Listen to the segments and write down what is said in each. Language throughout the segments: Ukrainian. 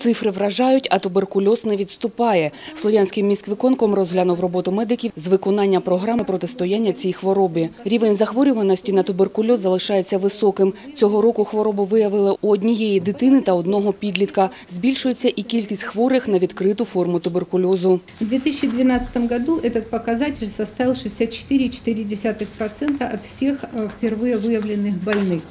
Цифри вражають, а туберкульоз не відступає. Слов'янський міськвиконком розглянув роботу медиків з виконання програми протистояння цій хворобі. Рівень захворюваності на туберкульоз залишається високим. Цього року хворобу виявили у однієї дитини та одного підлітка. Збільшується і кількість хворих на відкриту форму туберкульозу. В 2012 году этот показатель составил 64,4% от всех э, впервые выявленных больных.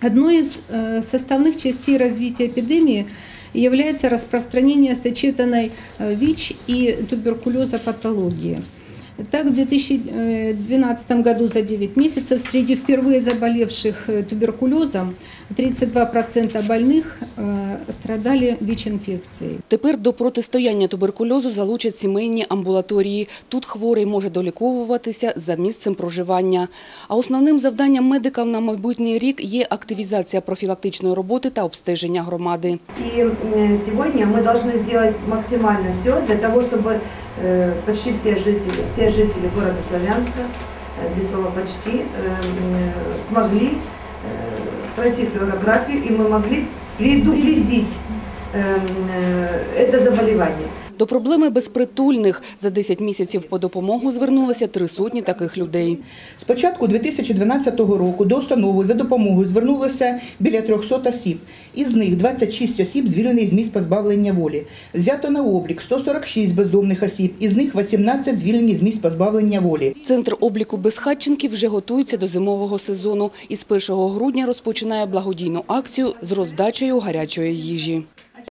Одной из э, составных частей развития эпидемии является распространение сочетанной э, ВИЧ и туберкулеза патологии. Так, в 2012 году за 9 месяцев среди впервые заболевших э, туберкулезом 32% больных страдали ВИЧ-инфекцией. Тепер до протистояння туберкульозу залучать сімейні амбулаторії. Тут хворий може доліковуватися за місцем проживання. А основним завданням медиків на майбутній рік є активізація профілактичної роботи та обстеження громади. И м, сегодня мы должны сделать максимально все для того, чтобы э, почти все жители, все жители города Славянска, э, без слова почти, э, м, смогли э, пройти флюорографию, и мы могли предупредить э, м, э, это заболевание. До проблеми безпритульних за 10 місяців по допомогу звернулося три сотні таких людей. З початку 2012 року до установи за допомогою звернулося біля 300 осіб. Із них 26 осіб звільнені з місць позбавлення волі. Взято на облік 146 бездомних осіб, із них 18 звільнені з місць позбавлення волі. Центр обліку безхатченків вже готується до зимового сезону і з 1 грудня розпочинає благодійну акцію з роздачею гарячої їжі.